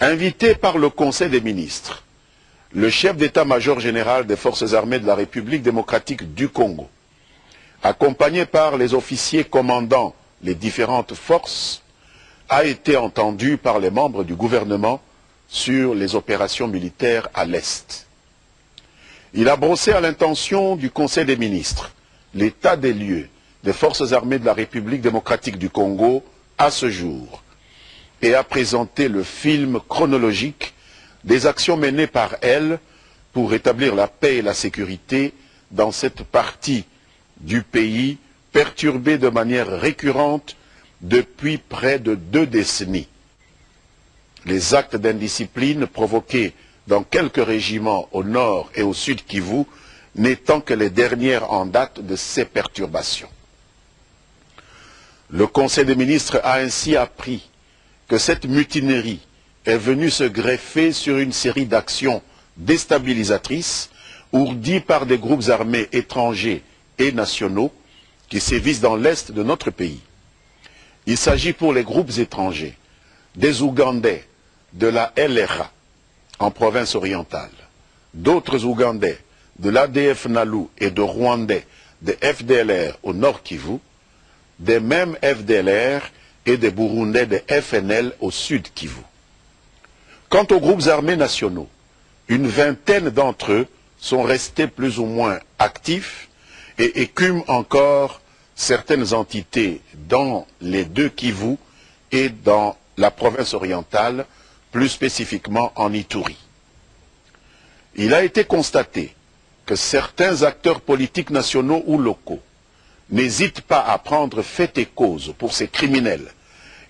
Invité par le Conseil des ministres, le chef d'état-major général des forces armées de la République démocratique du Congo, accompagné par les officiers commandant les différentes forces, a été entendu par les membres du gouvernement sur les opérations militaires à l'Est. Il a brossé à l'intention du Conseil des ministres l'état des lieux des forces armées de la République démocratique du Congo à ce jour et a présenté le film chronologique des actions menées par elles pour rétablir la paix et la sécurité dans cette partie du pays perturbée de manière récurrente depuis près de deux décennies. Les actes d'indiscipline provoqués dans quelques régiments au nord et au sud Kivu n'étant que les dernières en date de ces perturbations. Le Conseil des ministres a ainsi appris que cette mutinerie est venue se greffer sur une série d'actions déstabilisatrices ourdies par des groupes armés étrangers et nationaux qui sévissent dans l'est de notre pays. Il s'agit pour les groupes étrangers des Ougandais de la LRA en province orientale, d'autres Ougandais de l'ADF Nalu et de Rwandais de FDLR au nord Kivu, des mêmes FDLR et des Burundais de FNL au sud Kivu. Quant aux groupes armés nationaux, une vingtaine d'entre eux sont restés plus ou moins actifs et écument encore certaines entités dans les deux Kivu et dans la province orientale, plus spécifiquement en Ituri. Il a été constaté que certains acteurs politiques nationaux ou locaux n'hésitent pas à prendre fait et cause pour ces criminels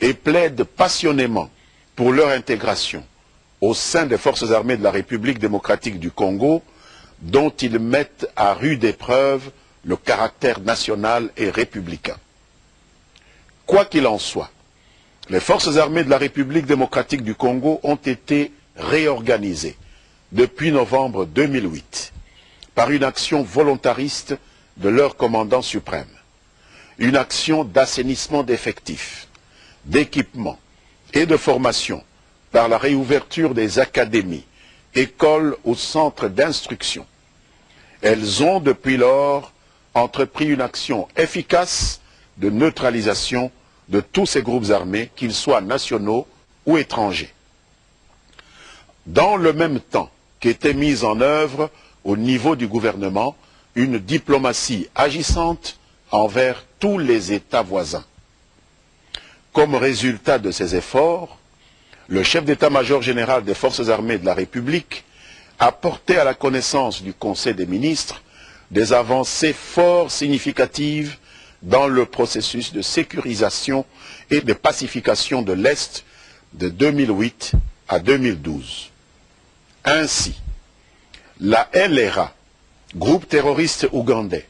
et plaident passionnément pour leur intégration au sein des forces armées de la République démocratique du Congo, dont ils mettent à rude épreuve le caractère national et républicain. Quoi qu'il en soit, les forces armées de la République démocratique du Congo ont été réorganisées depuis novembre 2008 par une action volontariste de leur commandant suprême, une action d'assainissement d'effectifs, d'équipement et de formation par la réouverture des académies, écoles ou centres d'instruction. Elles ont depuis lors entrepris une action efficace de neutralisation de tous ces groupes armés, qu'ils soient nationaux ou étrangers. Dans le même temps qu'était mise en œuvre au niveau du gouvernement une diplomatie agissante envers tous les États voisins. Comme résultat de ces efforts, le chef d'état-major général des forces armées de la République a porté à la connaissance du Conseil des ministres des avancées fort significatives dans le processus de sécurisation et de pacification de l'Est de 2008 à 2012. Ainsi, la LRA, groupe terroriste ougandais,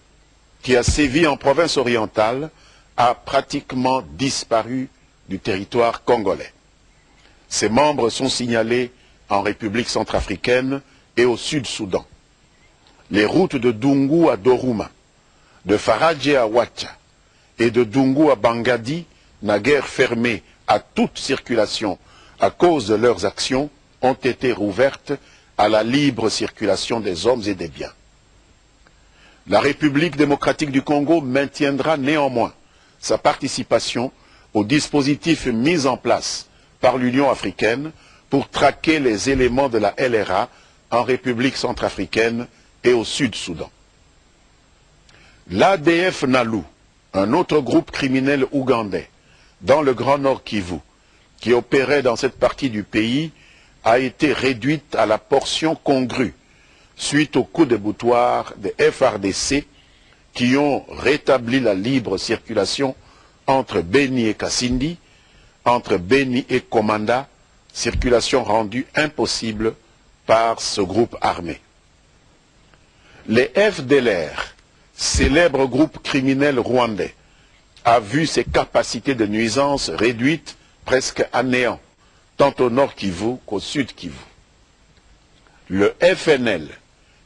qui a sévi en province orientale, a pratiquement disparu du territoire congolais. Ses membres sont signalés en République centrafricaine et au Sud-Soudan. Les routes de Dungu à Doruma, de Faradje à Ouacha et de Dungu à Bangadi, naguère fermées à toute circulation à cause de leurs actions, ont été rouvertes à la libre circulation des hommes et des biens. La République démocratique du Congo maintiendra néanmoins sa participation au dispositif mis en place par l'Union africaine pour traquer les éléments de la LRA en République centrafricaine et au Sud-Soudan. L'ADF Nalu, un autre groupe criminel ougandais, dans le Grand Nord Kivu, qui opérait dans cette partie du pays, a été réduite à la portion congrue suite au coup de boutoir des FRDC qui ont rétabli la libre circulation entre Beni et Kassindi, entre Beni et Komanda, circulation rendue impossible par ce groupe armé. Les FDLR, célèbre groupe criminel rwandais, a vu ses capacités de nuisance réduites presque à néant, tant au nord Kivu qu'au sud Kivu. Le FNL,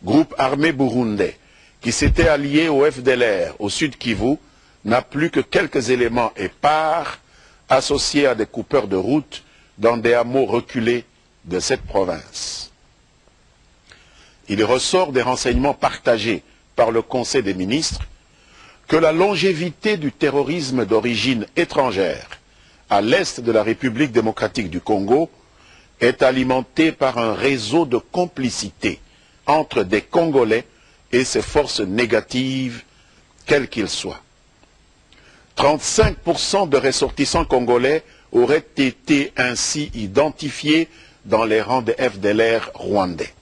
groupe armé burundais, qui s'était allié au FDLR au sud Kivu, n'a plus que quelques éléments épars associés à des coupeurs de route dans des hameaux reculés de cette province. Il ressort des renseignements partagés par le Conseil des ministres que la longévité du terrorisme d'origine étrangère à l'est de la République démocratique du Congo est alimentée par un réseau de complicité entre des Congolais et ces forces négatives, quels qu'ils soient. 35% de ressortissants congolais auraient été ainsi identifiés dans les rangs des FDLR rwandais.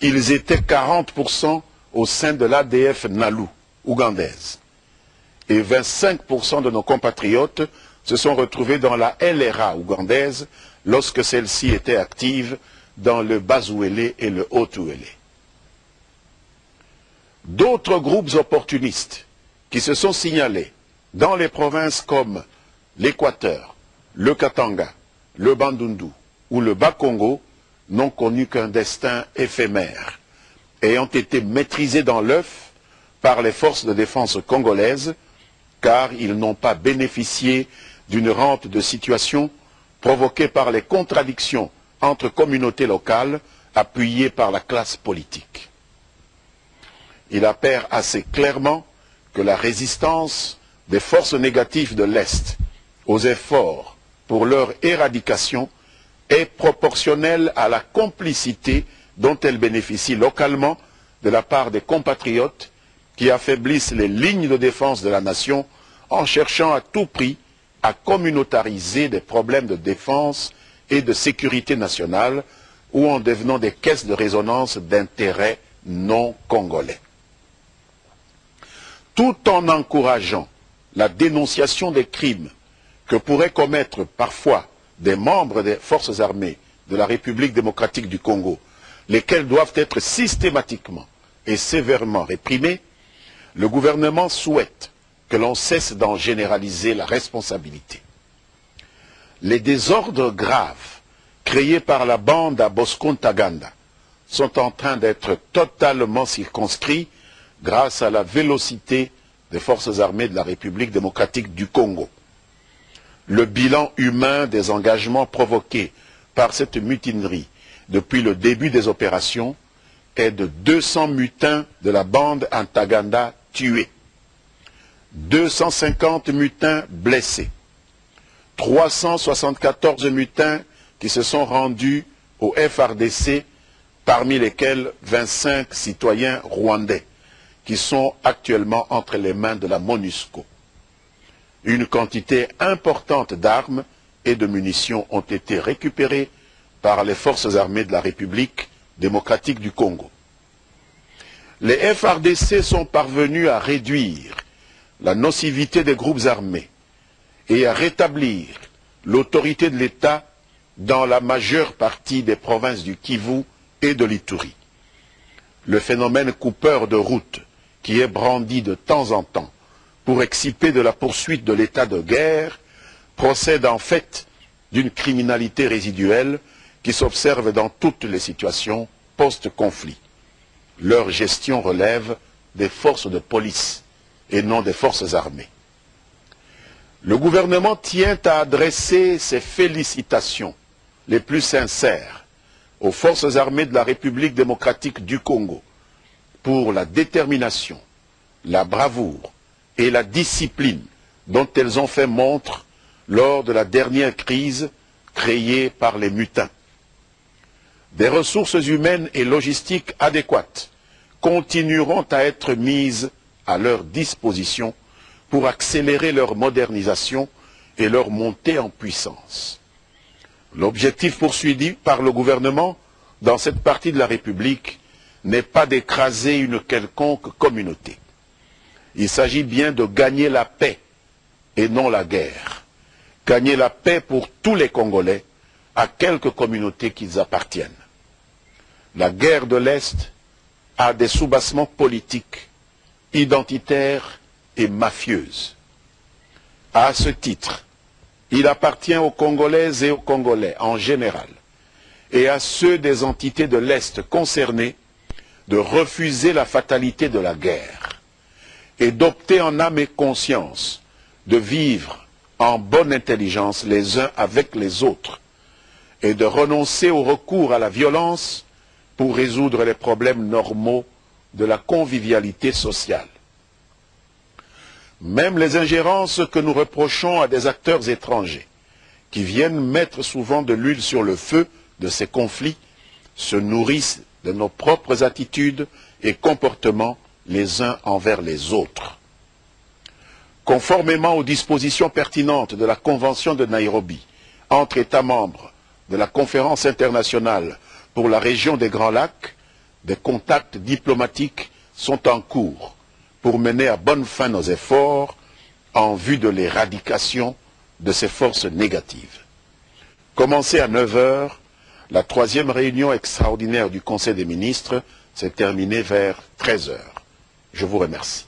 Ils étaient 40% au sein de l'ADF Nalu, ougandaise. Et 25% de nos compatriotes se sont retrouvés dans la LRA ougandaise lorsque celle-ci était active dans le Bazouélé et le Haut-Ouélé. D'autres groupes opportunistes qui se sont signalés dans les provinces comme l'Équateur, le Katanga, le Bandundu ou le Bas-Congo n'ont connu qu'un destin éphémère et ont été maîtrisés dans l'œuf par les forces de défense congolaises car ils n'ont pas bénéficié d'une rente de situation provoquée par les contradictions entre communautés locales appuyées par la classe politique. Il appert assez clairement que la résistance des forces négatives de l'Est aux efforts pour leur éradication est proportionnelle à la complicité dont elles bénéficient localement de la part des compatriotes qui affaiblissent les lignes de défense de la nation en cherchant à tout prix à communautariser des problèmes de défense et de sécurité nationale ou en devenant des caisses de résonance d'intérêts non congolais. Tout en encourageant la dénonciation des crimes que pourraient commettre parfois des membres des forces armées de la République démocratique du Congo, lesquels doivent être systématiquement et sévèrement réprimés, le gouvernement souhaite que l'on cesse d'en généraliser la responsabilité. Les désordres graves créés par la bande à Bosco-Ntaganda sont en train d'être totalement circonscrits grâce à la vélocité des forces armées de la République démocratique du Congo. Le bilan humain des engagements provoqués par cette mutinerie depuis le début des opérations est de 200 mutins de la bande Antaganda tués 250 mutins blessés, 374 mutins qui se sont rendus au FRDC, parmi lesquels 25 citoyens rwandais qui sont actuellement entre les mains de la MONUSCO. Une quantité importante d'armes et de munitions ont été récupérées par les forces armées de la République démocratique du Congo. Les FRDC sont parvenus à réduire la nocivité des groupes armés et à rétablir l'autorité de l'État dans la majeure partie des provinces du Kivu et de l'Ituri. Le phénomène coupeur de route qui est brandi de temps en temps pour exciper de la poursuite de l'état de guerre procède en fait d'une criminalité résiduelle qui s'observe dans toutes les situations post-conflit. Leur gestion relève des forces de police et non des forces armées. Le gouvernement tient à adresser ses félicitations les plus sincères aux forces armées de la République démocratique du Congo pour la détermination, la bravoure et la discipline dont elles ont fait montre lors de la dernière crise créée par les mutins. Des ressources humaines et logistiques adéquates continueront à être mises à leur disposition pour accélérer leur modernisation et leur montée en puissance. L'objectif poursuivi par le gouvernement dans cette partie de la République n'est pas d'écraser une quelconque communauté. Il s'agit bien de gagner la paix et non la guerre. Gagner la paix pour tous les Congolais, à quelque communauté qu'ils appartiennent. La guerre de l'Est a des soubassements politiques identitaire et mafieuse. À ce titre, il appartient aux Congolaises et aux Congolais en général et à ceux des entités de l'Est concernées de refuser la fatalité de la guerre et d'opter en âme et conscience de vivre en bonne intelligence les uns avec les autres et de renoncer au recours à la violence pour résoudre les problèmes normaux de la convivialité sociale. Même les ingérences que nous reprochons à des acteurs étrangers, qui viennent mettre souvent de l'huile sur le feu de ces conflits, se nourrissent de nos propres attitudes et comportements les uns envers les autres. Conformément aux dispositions pertinentes de la Convention de Nairobi entre États membres de la Conférence internationale pour la région des Grands Lacs, des contacts diplomatiques sont en cours pour mener à bonne fin nos efforts en vue de l'éradication de ces forces négatives. Commencée à 9 heures, la troisième réunion extraordinaire du Conseil des ministres s'est terminée vers 13 heures. Je vous remercie.